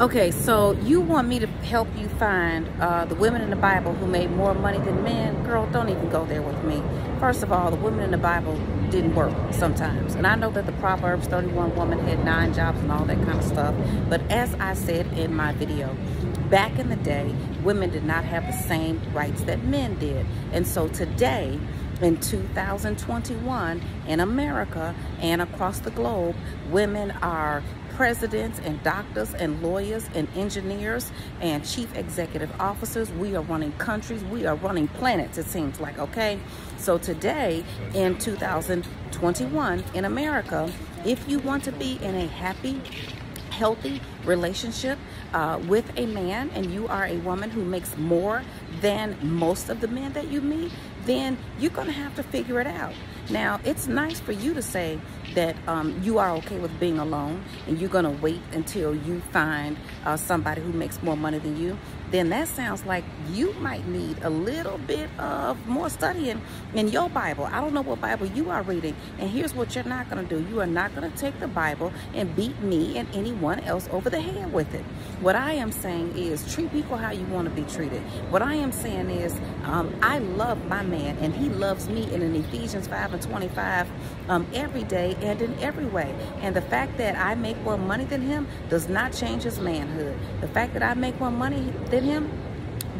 Okay, so you want me to help you find uh, the women in the Bible who made more money than men? Girl, don't even go there with me. First of all, the women in the Bible didn't work sometimes. And I know that the Proverbs 31 woman had nine jobs and all that kind of stuff. But as I said in my video, back in the day, women did not have the same rights that men did. And so today, in 2021 in America and across the globe, women are presidents and doctors and lawyers and engineers and chief executive officers. We are running countries. We are running planets, it seems like, okay? So today in 2021 in America, if you want to be in a happy, healthy relationship uh, with a man and you are a woman who makes more than most of the men that you meet, then you're going to have to figure it out. Now, it's nice for you to say that um, you are okay with being alone and you're going to wait until you find uh, somebody who makes more money than you then that sounds like you might need a little bit of more studying in your Bible. I don't know what Bible you are reading. And here's what you're not going to do. You are not going to take the Bible and beat me and anyone else over the head with it. What I am saying is treat people how you want to be treated. What I am saying is um, I love my man and he loves me in an Ephesians 5 and 25 um, every day and in every way. And the fact that I make more money than him does not change his manhood. The fact that I make more money than him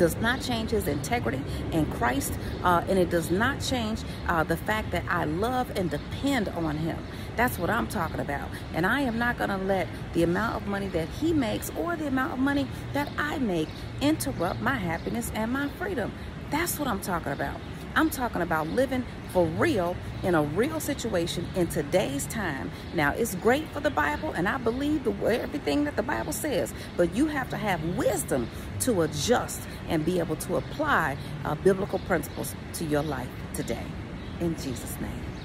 does not change his integrity in Christ, uh, and it does not change uh, the fact that I love and depend on him. That's what I'm talking about. And I am not going to let the amount of money that he makes or the amount of money that I make interrupt my happiness and my freedom. That's what I'm talking about. I'm talking about living for real in a real situation in today's time. Now, it's great for the Bible, and I believe the, everything that the Bible says, but you have to have wisdom to adjust and be able to apply uh, biblical principles to your life today. In Jesus' name.